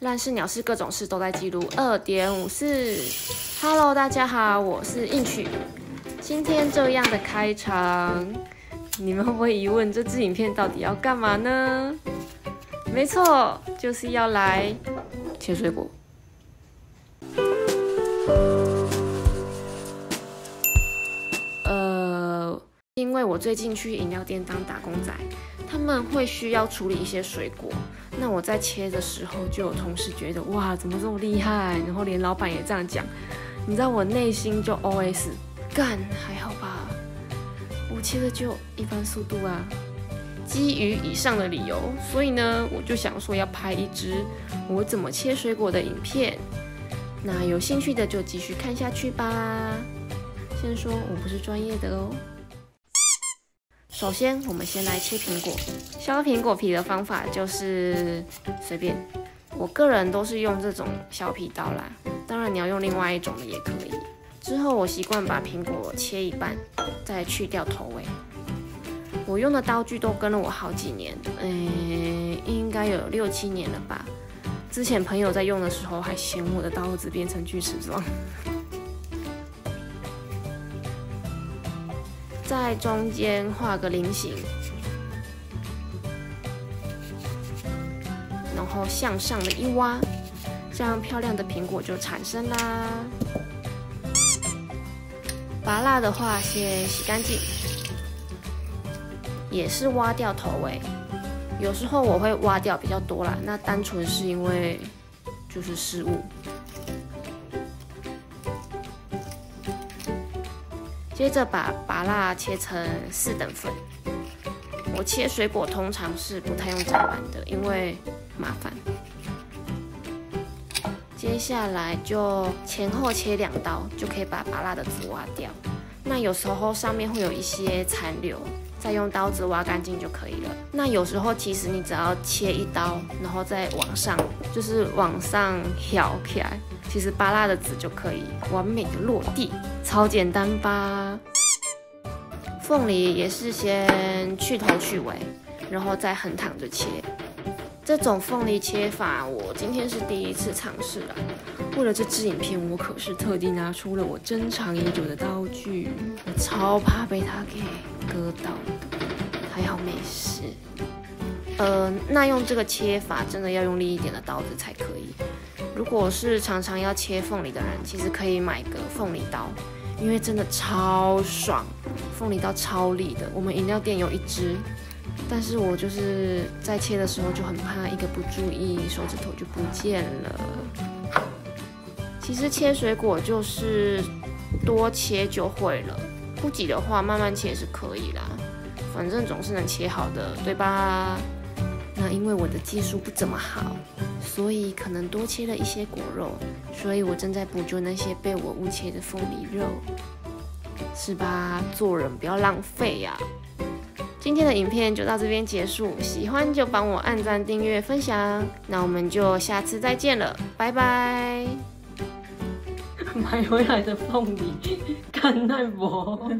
烂事鸟事各种事都在记录二点五四。Hello，大家好，我是应曲。今天这样的开场，你们会不会疑问这支影片到底要干嘛呢？没错，就是要来切水果。为我最近去饮料店当打工仔，他们会需要处理一些水果。那我在切的时候，就有同事觉得哇，怎么这么厉害？然后连老板也这样讲。你知道我内心就 OS 干还好吧，我切的就一般速度啊。基于以上的理由，所以呢，我就想说要拍一支我怎么切水果的影片。那有兴趣的就继续看下去吧。先说我不是专业的哦。首先，我们先来切苹果。削苹果皮的方法就是随便，我个人都是用这种削皮刀啦。当然，你要用另外一种的也可以。之后，我习惯把苹果切一半，再去掉头尾。我用的刀具都跟了我好几年，诶，应该有六七年了吧。之前朋友在用的时候还嫌我的刀子变成锯齿状。在中间画个菱形，然后向上的一挖，这样漂亮的苹果就产生啦。拔蜡的话，先洗干净，也是挖掉头尾。有时候我会挖掉比较多啦，那单纯是因为就是失误。接着把芭辣切成四等份。我切水果通常是不太用砧板的，因为麻烦。接下来就前后切两刀，就可以把芭辣的籽挖掉。那有时候上面会有一些残留，再用刀子挖干净就可以了。那有时候其实你只要切一刀，然后再往上，就是往上挑起来，其实扒拉的籽就可以完美的落地，超简单吧？凤梨也是先去头去尾，然后再横躺着切。这种凤梨切法，我今天是第一次尝试了。为了这支影片，我可是特地拿出了我珍藏已久的刀具，我超怕被它给割到，还好没事。呃，那用这个切法，真的要用力一点的刀子才可以。如果是常常要切凤梨的人，其实可以买个凤梨刀，因为真的超爽，凤梨刀超利的。我们饮料店有一支。但是我就是在切的时候就很怕一个不注意，手指头就不见了。其实切水果就是多切就会了，不急的话慢慢切是可以啦，反正总是能切好的，对吧？那因为我的技术不怎么好，所以可能多切了一些果肉，所以我正在补救那些被我误切的凤梨肉，是吧？做人不要浪费呀。今天的影片就到这边结束，喜欢就帮我按赞、订阅、分享，那我们就下次再见了，拜拜。买回来的凤梨，干奈博。